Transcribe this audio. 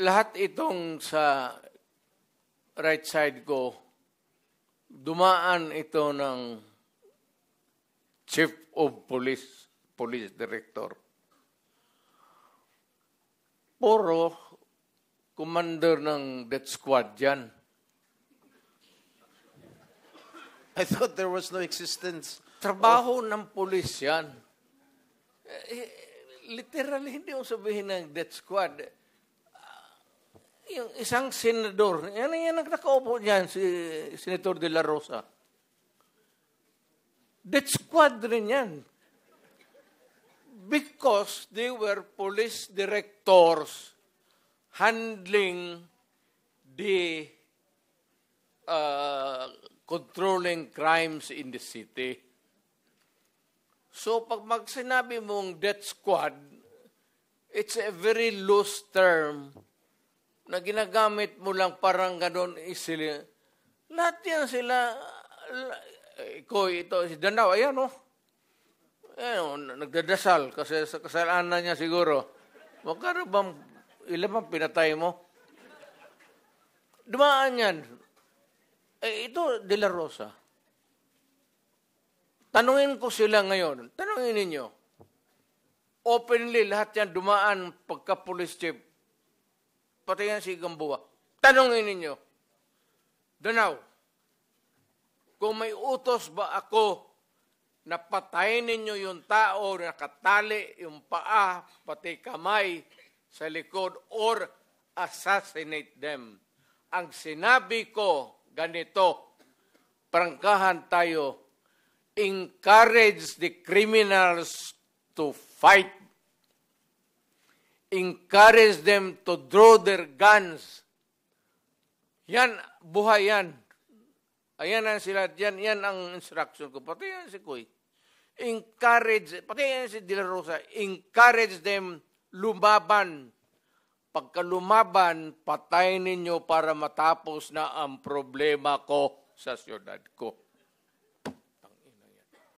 lahat itong sa right side ko, dumaan ito ng Chief of Police, Police Director. Puro commander ng death squad yan. I thought there was no existence. Trabaho ng pulis yan. Eh, literally, hindi mo sabihin ng death squad. Yung isang senador, yan yan ang nakaupo niyan, si Senator De La Rosa. Death squad rin yan. Because they were police directors handling the uh, controlling crimes in the city. So pag magsinabi mong death squad, it's a very loose term na ginagamit mo lang parang ganon isili. Lahat yan sila, ko ito, si Dandaw, ayan o. Oh. Ayan oh, nagdadasal kasi sa kasalanan niya siguro. Magkano bang, ilan bang pinatay mo? Dumaan yan. Eh, ito, De La Rosa. Tanungin ko sila ngayon. Tanungin ninyo. Openly, lahat yan dumaan pagka-police chief. Pati yan si Gamboa. Tanungin ninyo. Danaw, kung may utos ba ako na patayin ninyo yung tao na katali yung paa, pati kamay sa likod, or assassinate them. Ang sinabi ko, ganito, prangkahan tayo, encourage the criminals to fight. Encourage them to draw their guns. Yan, buhay yan. Ayan ang sila, yan, yan ang instruction ko. Pati yan si Kuy. Encourage, pati yan si De La Rosa, encourage them lumaban Pagka lumaban, patayin ninyo para matapos na ang problema ko sa siyudad ko.